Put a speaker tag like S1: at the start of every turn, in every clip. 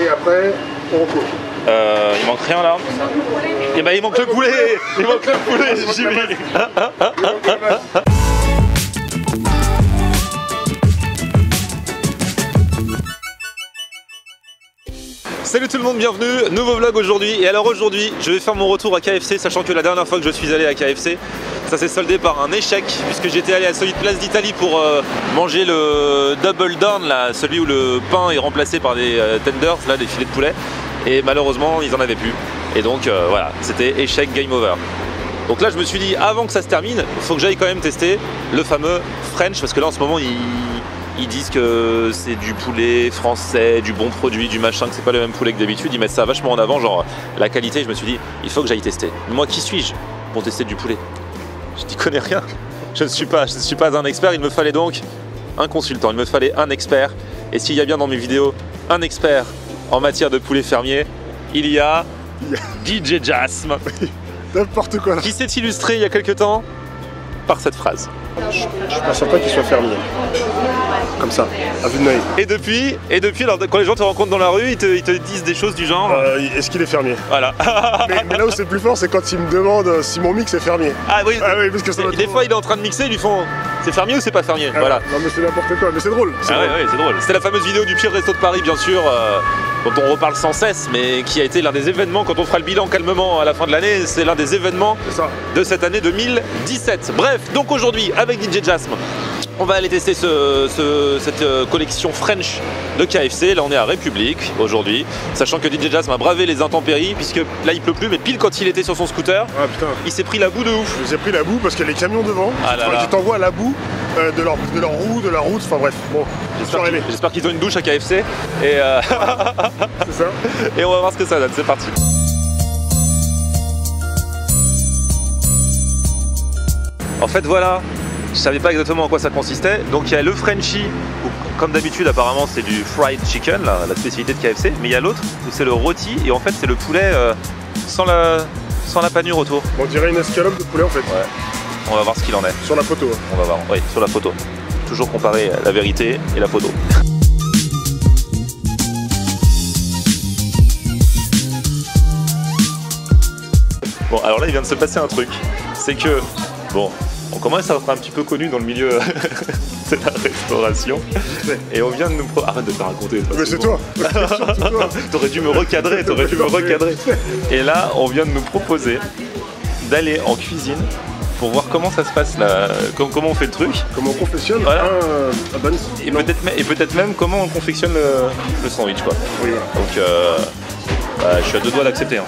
S1: et après, on recoupe.
S2: Euh, il manque rien là. Et bah il manque le poulet. Il manque le poulet, Jimmy Salut tout le monde, bienvenue, nouveau vlog aujourd'hui. Et alors aujourd'hui je vais faire mon retour à KFC sachant que la dernière fois que je suis allé à KFC ça s'est soldé par un échec puisque j'étais allé à Solid Place d'Italie pour euh, manger le double down là, celui où le pain est remplacé par des euh, tenders, là des filets de poulet. Et malheureusement ils en avaient plus. Et donc euh, voilà c'était échec game over. Donc là je me suis dit avant que ça se termine faut que j'aille quand même tester le fameux French parce que là en ce moment il ils disent que c'est du poulet français, du bon produit, du machin, que c'est pas le même poulet que d'habitude. Ils mettent ça vachement en avant, genre la qualité. Je me suis dit, il faut que j'aille tester. Moi, qui suis-je pour tester du poulet? Je n'y connais rien. Je ne suis pas, je ne suis pas un expert. Il me fallait donc un consultant. Il me fallait un expert. Et s'il y a bien dans mes vidéos un expert en matière de poulet fermier, il y a DJ Jasm.
S1: N'importe quoi.
S2: Qui s'est illustré il y a quelques temps par cette phrase.
S1: Je suis pas certain qu'il soit fermier. Comme ça, à vue de l'œil.
S2: Et depuis, et depuis alors, quand les gens te rencontrent dans la rue, ils te, ils te disent des choses du genre.
S1: Euh, Est-ce qu'il est fermier
S2: Voilà.
S1: mais, mais là où c'est le plus fort, c'est quand ils me demandent si mon mix est fermier.
S2: Ah oui,
S1: Ah oui, parce que ça
S2: des fois il est en train de mixer, ils lui font c'est fermier ou c'est pas fermier
S1: Ah,
S2: Voilà.
S1: Non mais c'est n'importe quoi, mais c'est drôle. c'est
S2: Ah ouais, ouais, c'est drôle. C'était la fameuse vidéo du pire resto de Paris, bien sûr, euh, dont on reparle sans cesse, mais qui a été l'un des événements, quand on fera le bilan calmement à la fin de l'année, c'est l'un des événements de cette année 2017. Bref, donc aujourd'hui, avec DJ Jasm, on va aller tester ce- ce- cette euh, collection French de KFC. Là, on est à République aujourd'hui, sachant que DJ Jasm a bravé les intempéries, puisque là, il pleut plus, mais pile quand il était sur son scooter,
S1: Ah
S2: il s'est pris la boue de ouf.
S1: Les ai pris la boue parce qu'il y a les camions devant
S2: Ah là
S1: qui-
S2: là.
S1: qui t'envoient la boue euh, de, leur, de leur roue, de la route, enfin bref. Bon,
S2: J'espère qu'ils- ont une douche à KFC et, euh,
S1: c'est ça.
S2: et on va voir ce que ça donne. C'est parti. En fait, voilà, je savais pas exactement en quoi ça consistait. Donc il y a le Frenchie, où, comme d'habitude, apparemment c'est du fried chicken, la, la spécialité de KFC. Mais il y a l'autre où c'est le rôti et en fait c'est le poulet euh, sans, la, sans la panure autour.
S1: On dirait une escalope de poulet en fait.
S2: Ouais. On va voir ce qu'il en est.
S1: Sur la photo. hein.
S2: On va voir. Oui, sur la photo. Toujours comparer la vérité et la photo. Bon, alors là, il vient de se passer un truc. C'est que, bon, on commence à être un petit peu connu dans le milieu de la restauration. Et on vient de nous. Arrête de te raconter. toi,
S1: Mais c'est
S2: bon.
S1: toi. C'est toi.
S2: T'aurais dû me recadrer, t'aurais dû me recadrer. Et là, on vient de nous proposer d'aller en cuisine pour voir comment ça se passe là, com- comment on fait le truc.
S1: Comment on confectionne
S2: Voilà.
S1: un,
S2: Et peut-être, même comment on confectionne le, le sandwich quoi.
S1: Oui.
S2: Donc euh, bah, je suis à deux doigts d'accepter. hein.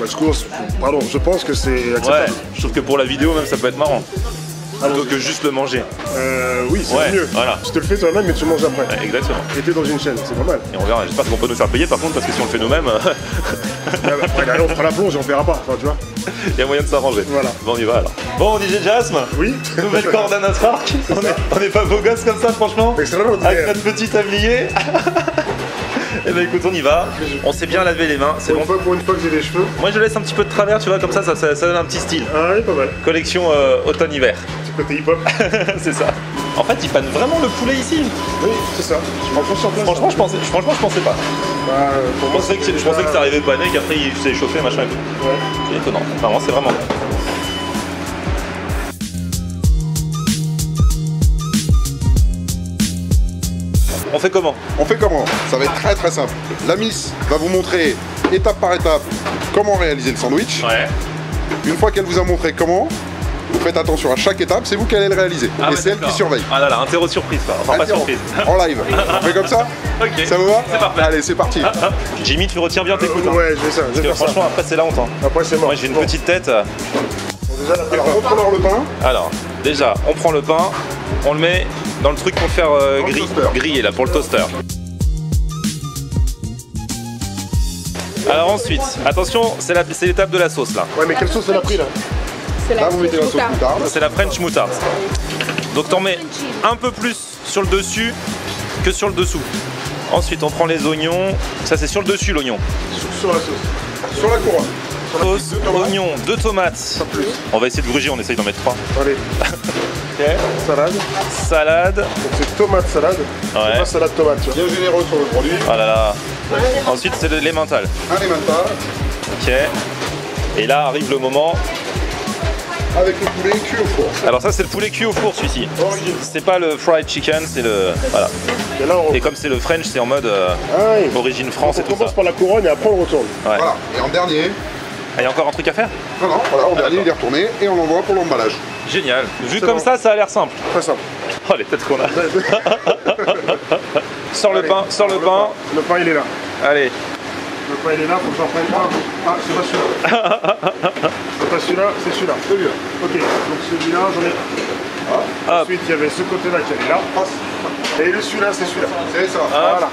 S1: Bah, je pense, pardon, je pense que c'est
S2: Ouais,
S1: acceptable.
S2: je trouve que pour la vidéo même ça peut être marrant. Plutôt que juste le manger.
S1: Euh, oui, c'est
S2: Ouais,
S1: mieux.
S2: voilà.
S1: Tu te le fais toi-même, mais tu manges après.
S2: Ouais, exactement.
S1: Et t'es dans une chaîne, c'est pas mal.
S2: Et on verra. J'espère qu'on peut nous faire payer par contre parce que si on le fait nous-mêmes,
S1: après, derrière, on fera la plonge et on verra pas. Enfin, tu vois.
S2: il y a moyen de s'arranger.
S1: Voilà.
S2: Bon on y va alors. Bon DJ Jasm,
S1: Oui.
S2: nouvelle corde à notre arc. On est, on est pas beau gosse comme ça franchement.
S1: Extrêmement
S2: Avec notre petit tablier. Et ben écoute on y va. On s'est bien lavé les mains, c'est bon.
S1: une, fois, pour une fois que j'ai des cheveux.
S2: Moi je laisse un petit peu de travers, tu vois, comme ça, ça, ça- ça donne un petit style.
S1: Ah oui, pas mal.
S2: Collection euh, automne-hiver.
S1: Petit côté hip-hop.
S2: c'est ça. En fait, ils pannent vraiment le poulet ici.
S1: Oui, c'est ça. Place.
S2: Franchement, je pensais, franchement, je pensais pas.
S1: Bah, pour
S2: Je
S1: moi,
S2: pensais que, je pensais que ça arrivait pané, qu'après il s'est chauffé, machin et tout.
S1: Ouais.
S2: C'est étonnant. Vraiment, c'est vraiment On fait comment
S3: On fait comment Ça va être très très simple. La Miss va vous montrer étape par étape comment réaliser le sandwich.
S2: Ouais.
S3: Une fois qu'elle vous a montré comment, vous faites attention à chaque étape, c'est vous qui allez le réaliser. et c'est elle qui surveille.
S2: Ah là là, interro surprise. Enfin, pas surprise.
S3: En live. On fait comme ça
S2: Ok.
S3: Ça vous va
S2: C'est parfait.
S3: Allez, c'est parti.
S2: Ah, Jimmy, tu retiens bien tes coups. hein.
S1: Ouais, je vais ça. Je vais
S2: franchement, après, c'est la honte. hein.
S1: Après, c'est mort.
S2: Moi, j'ai une
S1: Bon.
S2: petite tête.
S1: Déjà,
S3: Alors, on prend alors le pain.
S2: Alors, déjà, on prend le pain, on le met dans le truc pour faire euh, gris-
S3: toaster.
S2: griller, là, pour le toaster. Alors ensuite, attention, c'est l'étape de la sauce là.
S1: Ouais, mais quelle sauce elle a pris là
S4: C'est la
S2: C'est la French moutarde. Donc t'en mets un peu plus sur le dessus que sur le dessous. Ensuite, on prend les oignons. Ça, c'est sur le dessus l'oignon.
S1: sur, sur la sauce.
S3: Sur la couronne.
S2: Sauce, oignons, deux tomates.
S1: Pas plus.
S2: On va essayer de gruger, on essaye d'en mettre trois.
S1: Allez, salade.
S2: Salade.
S1: Donc c'est tomate salade.
S2: Ouais.
S1: Salade tomate, tu vois.
S3: Bien généreux sur le produit.
S2: Oh là là. Ensuite, c'est le- l'emmental.
S3: Un emmental
S2: Ok. Et là arrive le moment.
S3: avec le poulet cuit au four.
S2: Alors ça, c'est le poulet cuit au four, celui-ci. C'est pas le fried chicken, c'est le. Voilà.
S1: Et là, on,
S2: Et comme c'est le French, c'est en mode euh,
S1: ah, oui.
S2: origine France
S1: on
S2: et tout ça.
S1: commence par la couronne et après on retourne.
S2: Ouais.
S3: Voilà. Et en dernier,
S2: Ah, il y a encore un truc à faire
S3: non, non, voilà, en dernier,
S2: d'accord.
S3: il est retourné et on l'envoie pour l'emballage.
S2: Génial. Vu comme
S1: bon.
S2: ça, ça a l'air simple.
S1: Très simple.
S2: Oh, les têtes qu'on a. Sors le
S1: Allez,
S2: pain, sors le pain.
S1: Le pain, il est là.
S2: Allez.
S1: Le pain, il est là, faut que j'en prenne un. Ah, c'est pas celui-là. c'est pas celui-là, c'est celui-là. Celui-là. Ok, donc celui-là, j'en ai.
S2: Hop.
S1: Ensuite, il y avait ce côté-là qui est là. Et le celui-là, c'est celui-là.
S3: C'est ça.
S2: Ah.
S1: Voilà.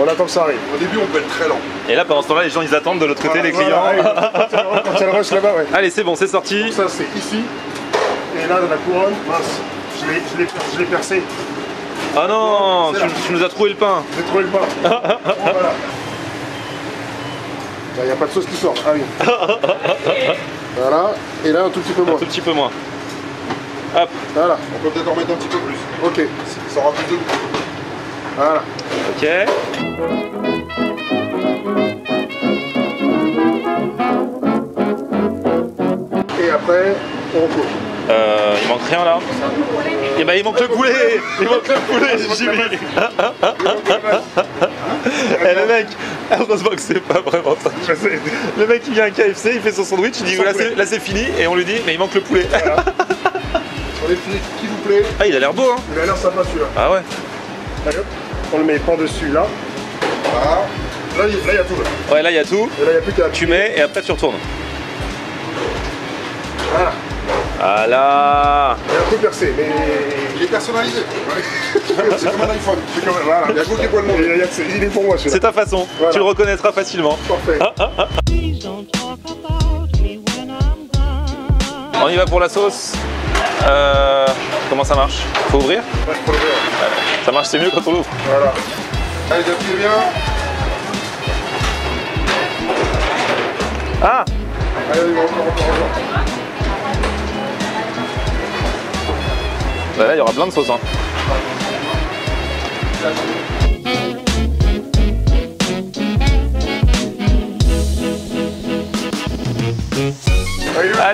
S1: On attend que ça arrive.
S3: Au début, on peut être très lent.
S2: Et là, pendant ce temps-là, les gens, ils attendent de l'autre côté, les clients.
S1: Voilà, ouais. Quand il y a- le rush là-bas, ouais.
S2: Allez, c'est bon, c'est sorti.
S1: Ça, c'est ici. Et là, dans la couronne, mince, je l'ai- je l'ai je l'ai percé.
S2: Ah non, tu, tu nous as trouvé le pain.
S1: J'ai trouvé le pain. voilà. Il n'y a pas de sauce qui sort. Ah oui. voilà. Et là, un tout petit peu moins.
S2: Un tout petit peu moins. Hop,
S1: Voilà.
S3: On peut peut-être en mettre un petit peu plus.
S1: Ok.
S3: Ça aura plus de goût.
S1: Voilà.
S2: ok.
S1: Et après, on recouvre.
S2: Euh, il manque rien là. Et bah il manque le poulet Il manque le poulet, Jimmy Eh le mec, heureusement que c'est pas vraiment ça. Le mec il vient à KFC, il fait son sandwich, il dit là c'est, fini et on lui dit mais il manque le poulet.
S3: les filets qui vous plaît.
S2: Ah il a l'air beau hein
S1: Il a l'air sympa celui-là.
S2: Ah ouais
S1: Allez hop. On le met par-dessus là.
S3: Voilà.
S1: Là, il là, il y a tout. Là.
S2: Ouais là il y a tout,
S1: Et là, il n'y a plus qu'à.
S2: tu mets et après tu retournes.
S1: Voilà.
S2: Ah là
S1: Il est un peu percé, mais.
S3: Il est personnalisé. C'est comme un iPhone.
S1: C'est quand même. Voilà.
S3: Il y a qui peut le
S1: Il est pour moi
S2: C'est
S1: celui-là.
S2: ta façon,
S1: Voilà.
S2: tu le reconnaîtras facilement.
S1: Parfait.
S2: On y va pour la sauce. Euh, comment ça marche? Faut ouvrir?
S1: Ouais, faut le voir.
S2: Ça marche c'est mieux quand on l'ouvre.
S1: Voilà.
S3: Allez, appuyez bien.
S2: Ah
S1: Allez, va encore, encore, encore.
S2: Bah là il y aura plein de sauce hein.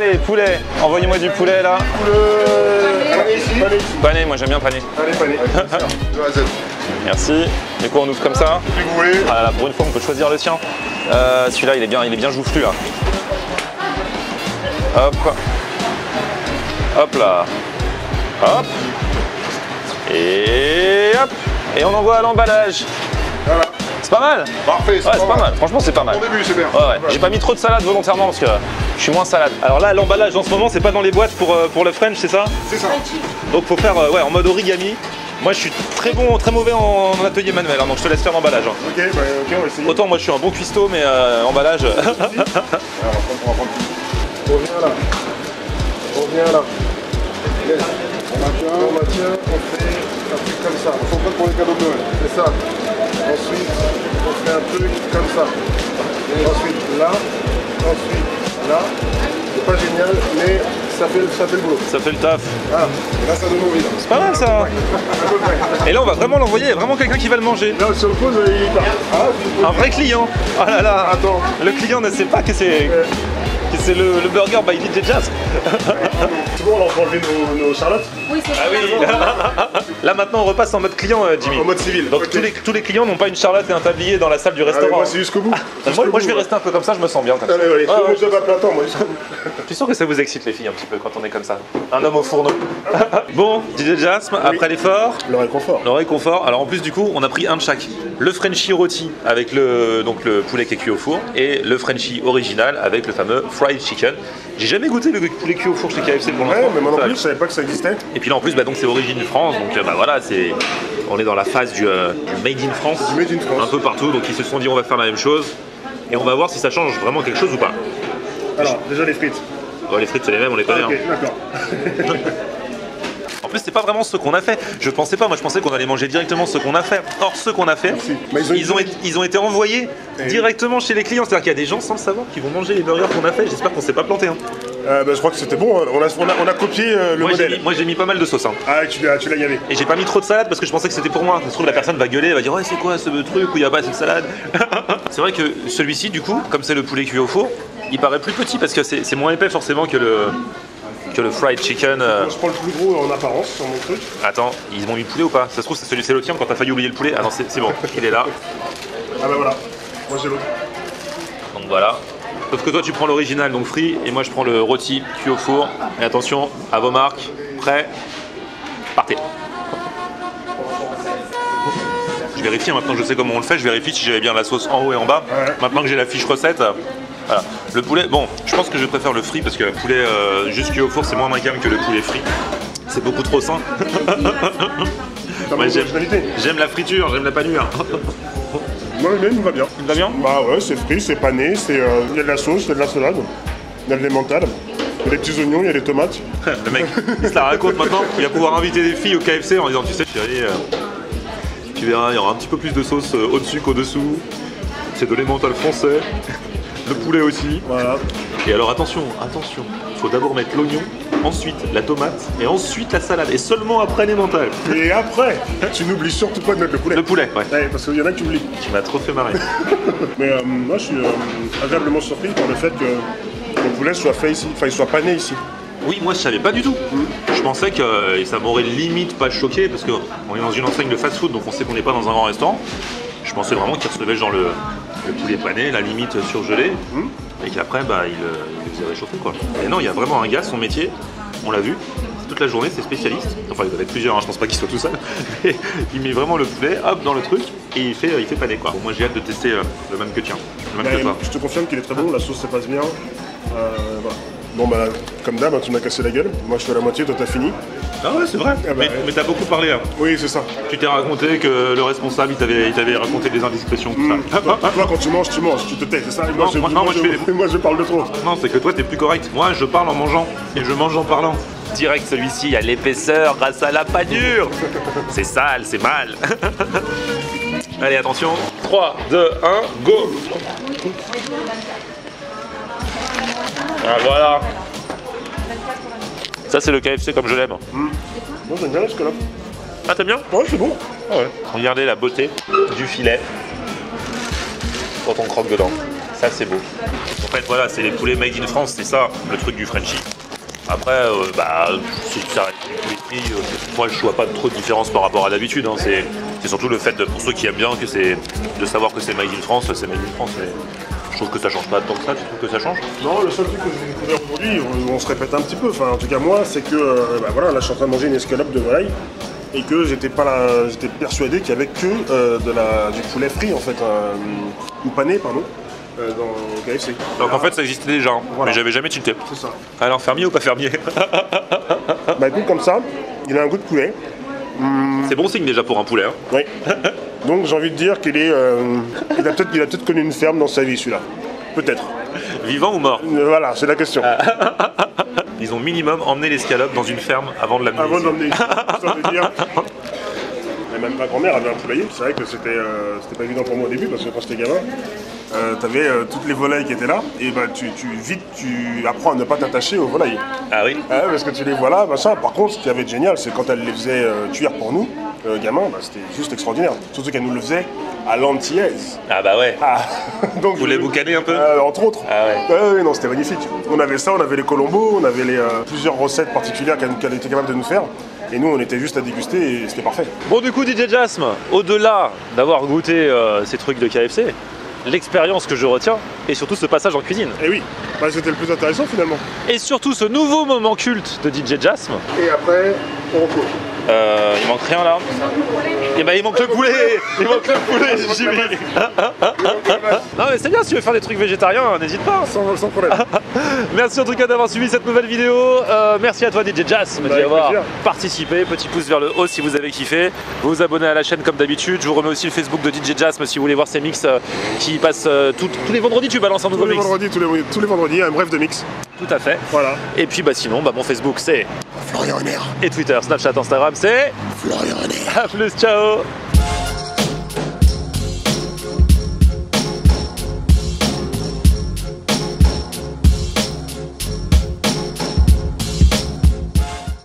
S1: Allez, le
S2: Allez poulet, envoyez-moi du poulet là.
S1: le. Pané
S2: moi j'aime bien pané.
S1: Allez, pané.
S3: De A à Z.
S2: Merci. Du coup on ouvre comme ça. Ah là, pour une fois on peut choisir le sien. Euh, Celui-là il est bien, il est bien joufflu là. Hop. Hop là. Hop. Et hop. Et on envoie à l'emballage.
S3: Voilà.
S2: C'est pas mal.
S3: Parfait,
S2: Ouais, c'est pas mal. Franchement c'est pas mal.
S3: Au début, c'est bien.
S2: Ouais, ouais. J'ai pas mis trop de salade volontairement parce que je suis moins salade. Alors là, l'emballage en ce moment, c'est pas dans les boîtes pour, euh, pour le French, c'est ça
S3: C'est ça.
S2: Donc faut faire euh, ouais, en mode origami. Moi, je suis très bon, très mauvais en, en atelier manuel, hein, donc je te laisse faire l'emballage. hein.
S1: Ok, bah, ok, on va essayer.
S2: Autant moi, je suis un bon cuistot, mais euh, emballage.
S3: Alors, on va prendre-
S1: revient là. On revient là.
S3: Yes. On maintient.
S1: On maintient, on fait un truc comme ça.
S3: On s'en prête pour les cadeaux de Noël.
S1: C'est ça. Ensuite, on fait un truc comme ça. Et ensuite là. Ensuite là. C'est pas génial, mais ça fait, ça fait le boulot.
S2: ça fait le taf.
S1: Ah,
S3: là, ça donne envie.
S2: C'est pas mal ça. Et là, on va vraiment l'envoyer. Il y a vraiment quelqu'un qui va le manger.
S1: Là, sur le pause, il part. Ah,
S2: Un vrai client. Oh là là.
S1: Attends.
S2: Le client ne sait pas que c'est que c'est le, le burger by DJ Jazz.
S1: C'est bon, on va enlever nos, nos charlottes
S2: Ah oui. Là maintenant, on repasse en mode client, euh, Jimmy.
S1: en mode civil.
S2: Donc tous, les, tous les clients n'ont pas une charlotte et un tablier dans la salle du
S1: Allez,
S2: restaurant.
S1: moi, c'est jusqu'au bout.
S2: moi, je vais rester un peu comme ça, je me sens bien. Comme ça.
S1: Allez, allez,
S2: Ouais,
S1: fais
S2: ouais.
S1: mon job à plein temps, moi, jusqu'au bout.
S2: Je suis sûr que ça vous excite les filles un petit peu quand on est comme ça. Un homme au fourneau. bon, DJ Jasm, après l'effort,
S1: Le réconfort.
S2: le réconfort. Alors en plus du coup, on a pris un de chaque. Le Frenchy rôti avec le, donc le poulet qui est cuit au four et le Frenchy original avec le fameux fried chicken. J'ai jamais goûté le poulet cuit au four chez KFC pour l'instant.
S1: Ouais, mais moi non plus, je savais pas que ça existait.
S2: Et puis là en plus, bah, donc c'est origine France, donc euh, bah voilà, c'est on est dans la phase du, euh, du made in France.
S1: Du made in France.
S2: Un peu partout, donc ils se sont dit on va faire la même chose et on va voir si ça change vraiment quelque chose ou pas.
S1: Alors, déjà les frites.
S2: Les frites c'est les mêmes, on les connaît.
S1: Ah, ok,
S2: hein.
S1: d'accord.
S2: En plus, c'est pas vraiment ce qu'on a fait. Je pensais pas, moi je pensais qu'on allait manger directement ce qu'on a fait. Or, ce qu'on a fait,
S1: Mais ils ont
S2: ils ont,
S1: été-
S2: été, ils ont été envoyés
S1: Et-
S2: directement chez les clients. C'est-à-dire qu'il y a des gens sans le savoir qui vont manger les burgers qu'on a fait. J'espère qu'on s'est pas planté. hein.
S1: Euh, bah, je crois que c'était bon. On a, on a, on a copié euh, le
S2: Moi, j'ai
S1: modèle.
S2: mis, moi, j'ai mis pas mal de sauce. hein.
S1: Ah, tu l'as, tu l'as gavé.
S2: Et j'ai pas mis trop de salade parce que je pensais que c'était pour moi. Ça se trouve, la personne va gueuler, elle va dire Ouais, c'est quoi ce truc où il y a pas assez de salade? C'est vrai que celui-ci, du coup, comme c'est le poulet cuit au four, il paraît plus petit parce que c'est c'est moins épais forcément que le, que le fried chicken. euh.
S1: Je prends le plus gros en apparence sur mon truc.
S2: Attends, ils m'ont mis le poulet ou pas? Ça se trouve, c'est celui c'est le tien quand t'as failli oublier le poulet. Ah non, c'est bon, il est là.
S1: Ah bah voilà. Moi j'ai l'autre.
S2: Donc voilà. Sauf que toi, tu prends l'original, donc frit, et moi, je prends le rôti cuit au four. Et attention, à vos marques, prêt, partez. Je vérifie, hein, maintenant que je sais comment on le fait, je vérifie si j'avais bien la sauce en haut et en bas.
S1: Ouais.
S2: Maintenant que j'ai la fiche recette, voilà. Le poulet, bon, je pense que je préfère le frit parce que le poulet euh, juste cuit au four, c'est moins ma gamme que le poulet frit. C'est beaucoup trop sain. J'aime, la friture, j'aime la panure.
S1: Moi même il va bien.
S2: Il va bien
S1: Bah ouais, c'est frit, c'est pané, c'est euh, il y a de la sauce, il y a de la salade, il y a de l'emmental, il y a des petits oignons, il y a des tomates.
S2: Le mec, il se la raconte maintenant. Il va pouvoir inviter des filles au KFC en disant Tu sais, chérie, euh, tu verras, il y aura un petit peu plus de sauce euh, au-dessus qu'au-dessous. C'est de l'emmental français. Le poulet aussi.
S1: Voilà.
S2: Et alors attention, attention. Il faut d'abord mettre l'oignon, ensuite la tomate et ensuite la salade. Et seulement après l'emmental.
S1: Et après, tu n'oublies surtout pas de mettre le poulet.
S2: Le poulet, ouais.
S1: Ouais, parce qu'il y en a qui oublient.
S2: Tu m'as trop fait marrer.
S1: Mais euh, moi je suis euh, agréablement surpris par le fait que le poulet soit fait ici, enfin il soit pané ici.
S2: Oui, moi je savais pas du tout. Je pensais que euh, ça m'aurait limite pas choqué parce qu'on est dans une enseigne de fast-food donc on sait qu'on n'est pas dans un grand restaurant. Je pensais vraiment qu'il recevait genre le, le poulet pané, la limite surgelé, et qu'après bah, il, euh, il faisait réchauffer quoi. Et non, il y a vraiment un gars, son métier, on l'a vu, toute la journée, c'est spécialiste. Enfin, il doit être plusieurs, hein, je pense pas qu'il soit tout seul. Mais il met vraiment le poulet, hop, dans le truc, et il fait, il fait paner quoi. Bon, moi j'ai hâte de tester euh, le même que tien, le même
S1: Mais
S2: que toi.
S1: je te confirme qu'il est très bon, la sauce se passe bien. Euh, voilà. Bon bah comme d'hab, hein, tu m'as cassé la gueule. Moi je à la moitié, toi t'as fini.
S2: Ah ouais, c'est vrai.
S1: Ah bah
S2: mais
S1: ouais.
S2: mais t'as beaucoup parlé. Hein.
S1: Oui c'est ça.
S2: Tu t'es raconté que le responsable, il t'avait, il t'avait raconté des indiscrétions, tout ça.
S1: toi, toi, quand tu manges, tu manges, tu te tais, c'est ça? Moi,
S2: Non,
S1: je,
S2: moi- non, moi, je fais-
S1: moi, je parle de trop.
S2: Non, c'est que toi, t'es plus correct. Moi, je parle en mangeant et je mange en parlant. Direct, celui-ci a l'épaisseur grâce à la panure. C'est sale, c'est mal. Allez, attention. 3, 2, 1, go Ah, voilà. Ça, c'est le KFC comme je l'aime.
S1: Moi j'aime bien là
S2: Ah, t'aimes bien
S1: Ouais c'est bon.
S2: Regardez la beauté du filet quand on croque dedans. Ça, c'est beau. En fait, voilà, c'est les poulets made in France, c'est ça, le truc du Frenchie. Après, euh, bah, si poulet frit, euh, moi, je vois pas trop de différence par rapport à d'habitude. hein. C'est surtout le fait, de, pour ceux qui aiment bien, que c'est de savoir que c'est made in France, c'est made in France. mais trouve que ça change pas tant que ça. Tu trouves que ça change
S1: Non, le seul truc que j'ai découvert aujourd'hui, on, on se répète un petit peu, enfin en tout cas moi, c'est que euh, bah, voilà, là je suis en train de manger une escalope de volaille et que j'étais pas là, j'étais persuadé qu'il y avait que euh, de la, du poulet frit en fait, un, ou pané pardon, euh, dans le KFC.
S2: Donc en fait, ça existait déjà, hein,
S1: Voilà.
S2: mais j'avais jamais tilté.
S1: c'est ça.
S2: Alors, fermier ou pas fermier?
S1: Bah écoute comme ça, il a un goût de poulet.
S2: C'est bon signe déjà pour un poulet. hein.
S1: Oui. Donc j'ai envie de dire qu'il est, euh, il a peut-être, connu une ferme dans sa vie celui-là. Peut-être.
S2: Vivant ou mort?
S1: Euh, Voilà, c'est la question.
S2: Ils ont minimum emmené l'escalope dans une ferme avant de l'amener
S1: Avant
S2: ici.
S1: de l'emmener ici, ça veut dire. Et même ma grand-mère avait un poulailler. C'est vrai que c'était euh, c'était pas évident pour moi au début parce que quand j'étais gamin, euh, t'avais euh, toutes les volailles qui étaient là et bah tu, tu vite tu apprends à ne pas t'attacher aux volailles.
S2: Ah oui
S1: Ah parce que tu les vois là, machin. Par contre, ce qui avait de génial, c'est quand elle les faisait euh, cuire pour nous, euh, gamins, bah, c'était juste extraordinaire. Surtout qu'elle nous le faisait à l'antillaise.
S2: Ah bah ouais.
S1: Ah, donc
S2: Vous les boucanez un peu
S1: euh, Entre autres.
S2: Ah ouais.
S1: Ouais, ouais, non, c'était magnifique. On avait ça, on avait les colombos, on avait les, euh, plusieurs recettes particulières qu'elle était capable de nous faire. Et nous, on était juste à déguster et c'était parfait.
S2: Bon du coup DJ Jasm, au-delà d'avoir goûté euh, ces trucs de KFC, l'expérience que je retiens et surtout ce passage en cuisine
S1: Et oui, bah, c'était le plus intéressant finalement.
S2: et surtout ce nouveau moment culte de DJ Jasm.
S1: Et après, on recourt.
S2: Euh, il manque rien là Et bah il manque le poulet Il manque le poulet Jimmy Non mais c'est bien si tu veux faire des trucs végétariens, n'hésite pas
S1: Sans, sans problème.
S2: Merci en tout cas d'avoir suivi cette nouvelle vidéo. Euh, merci à toi DJ Jazz
S1: Bah,
S2: d'y
S1: avec
S2: avoir participé. Petit pouce vers le haut si vous avez kiffé. Vous vous abonnez à la chaîne comme d'habitude. Je vous remets aussi le Facebook de DJ Jazz si vous voulez voir ces mix euh, qui passent euh, tout- tous les vendredis. Tu balances un nouveau
S1: tous les
S2: mix.
S1: vendredis, tous les, tous les vendredis, un bref de mix.
S2: Tout à fait.
S1: Voilà.
S2: Et puis bah sinon, bah, mon Facebook c'est
S1: Florian.
S2: Et Twitter, Snapchat, Instagram, c'est
S1: Florian Honner.
S2: à plus, ciao